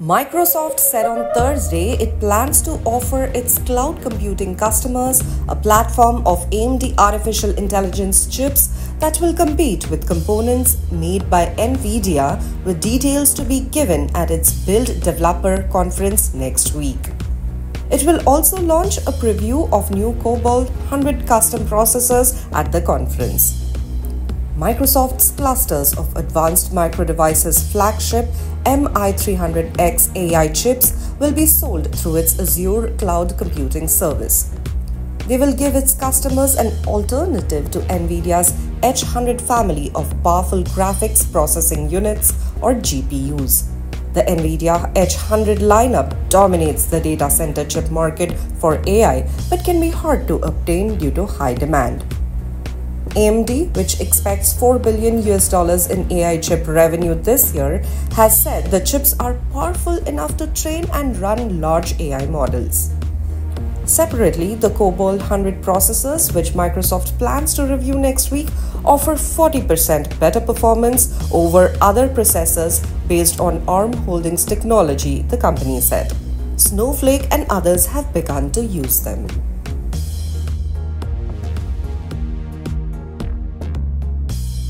Microsoft said on Thursday it plans to offer its cloud computing customers a platform of AMD artificial intelligence chips that will compete with components made by Nvidia, with details to be given at its Build Developer conference next week. It will also launch a preview of new Cobalt 100 custom processors at the conference. Microsoft's clusters of advanced micro devices flagship MI300X AI chips will be sold through its Azure cloud computing service. They will give its customers an alternative to NVIDIA's H100 family of powerful graphics processing units or GPUs. The NVIDIA H100 lineup dominates the data center chip market for AI but can be hard to obtain due to high demand. AMD, which expects 4 billion US dollars in AI chip revenue this year, has said the chips are powerful enough to train and run large AI models. Separately, the Cobalt 100 processors, which Microsoft plans to review next week, offer 40% better performance over other processors based on ARM Holdings technology, the company said. Snowflake and others have begun to use them.